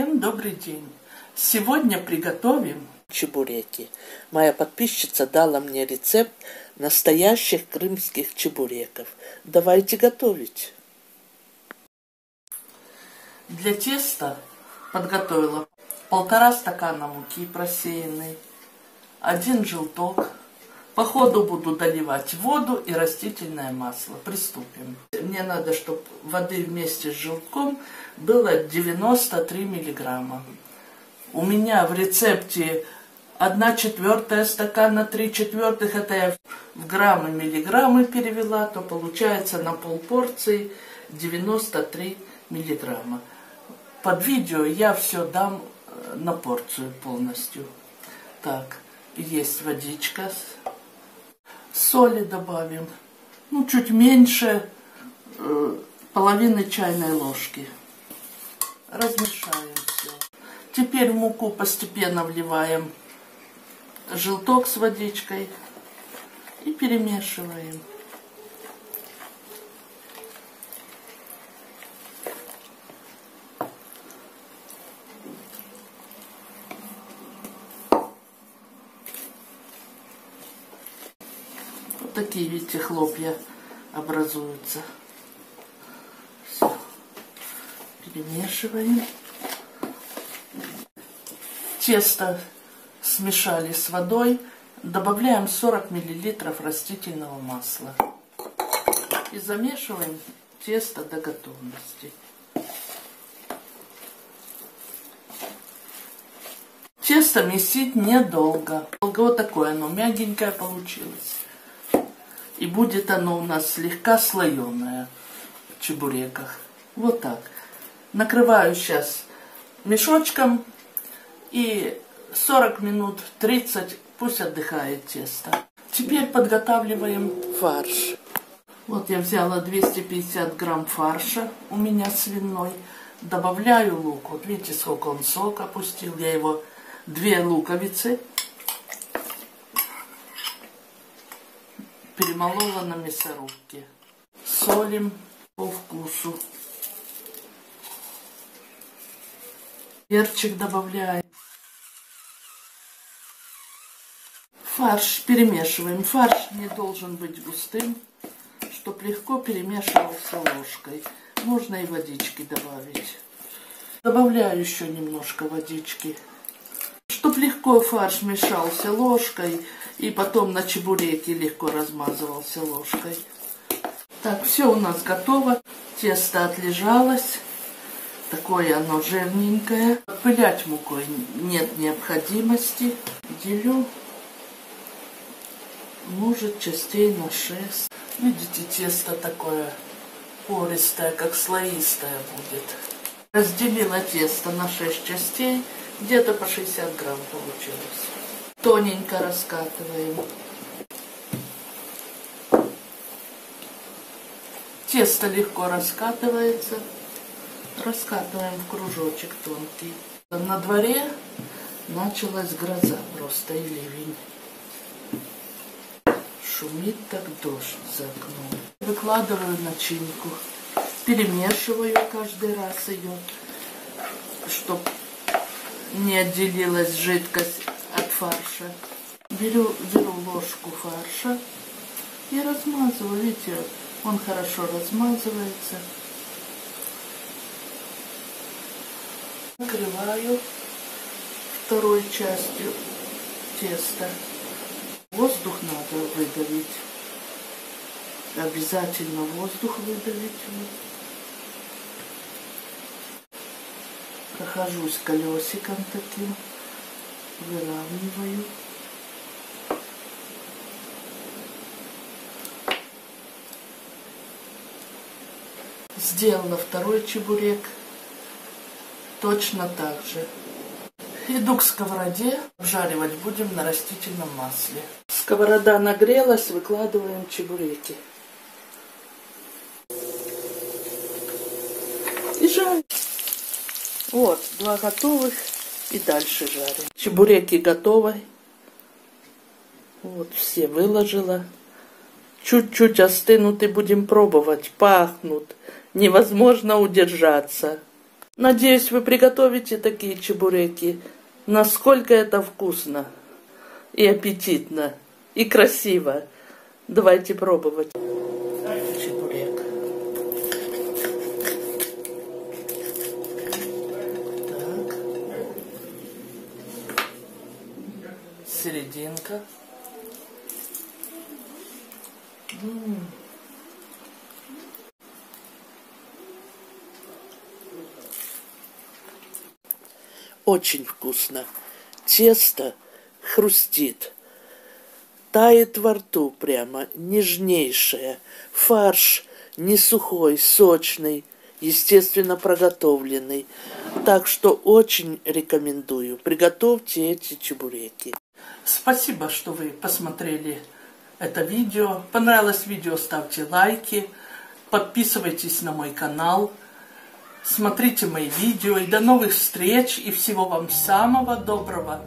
Всем добрый день! Сегодня приготовим чебуреки. Моя подписчица дала мне рецепт настоящих крымских чебуреков. Давайте готовить. Для теста подготовила полтора стакана муки просеянной, один желток. По ходу буду доливать воду и растительное масло. Приступим. Мне надо, чтобы воды вместе с желтком было 93 миллиграмма. У меня в рецепте 1 четвертая стакана, 3 четвертых, это я в граммы, миллиграммы перевела, то получается на полпорции 93 миллиграмма. Под видео я все дам э, на порцию полностью. Так, есть водичка. Соли добавим. Ну, чуть меньше половины чайной ложки. Размешаем все. Теперь в муку постепенно вливаем желток с водичкой и перемешиваем. Вот такие, видите, хлопья образуются. Все. Перемешиваем. Тесто смешали с водой. Добавляем 40 мл растительного масла. И замешиваем тесто до готовности. Тесто месить недолго. Вот такое оно мягенькое получилось. И будет оно у нас слегка слоеное в чебуреках. Вот так. Накрываю сейчас мешочком и 40 минут, 30, пусть отдыхает тесто. Теперь подготавливаем фарш. Вот я взяла 250 грамм фарша, у меня свиной. Добавляю лук. Вот видите, сколько он сок опустил. Я его две луковицы перемолола на мясорубке. Солим по вкусу. Перчик добавляем. Фарш перемешиваем. Фарш не должен быть густым, чтобы легко перемешивался ложкой. Можно и водички добавить. Добавляю еще немножко водички. Чтобы легко фарш мешался ложкой и потом на чебуреке легко размазывался ложкой. Так, все у нас готово. Тесто отлежалось. Такое оно жирненькое. Пылять мукой нет необходимости. Делю может частей на 6. Видите, тесто такое пористое, как слоистое будет. Разделила тесто на 6 частей, где-то по 60 грамм получилось. Тоненько раскатываем. Тесто легко раскатывается. Раскатываем в кружочек тонкий. На дворе началась гроза просто и ливень шумит так дождь за окном. Выкладываю начинку, перемешиваю каждый раз ее, чтобы не отделилась жидкость от фарша. Беру, беру ложку фарша и размазываю. Видите, он хорошо размазывается. Накрываю второй частью теста. Воздух надо выдавить. Обязательно воздух выдавить. Прохожусь колесиком таким, выравниваю. Сделала второй чебурек точно так же. Иду к сковороде, обжаривать будем на растительном масле. Сковорода нагрелась, выкладываем чебуреки. И жарим. Вот, два готовых. И дальше жарим. Чебуреки готовы. Вот, все выложила. Чуть-чуть остынут и будем пробовать. Пахнут. Невозможно удержаться. Надеюсь, вы приготовите такие чебуреки. Насколько это вкусно и аппетитно, и красиво. Давайте пробовать. Чебурек. Так. Серединка. Очень вкусно. Тесто хрустит. Тает во рту прямо, нежнейшее. Фарш не сухой, сочный, естественно проготовленный. Так что очень рекомендую. Приготовьте эти чебуреки. Спасибо, что вы посмотрели это видео. Понравилось видео, ставьте лайки. Подписывайтесь на мой канал. Смотрите мои видео. И до новых встреч. И всего вам самого доброго.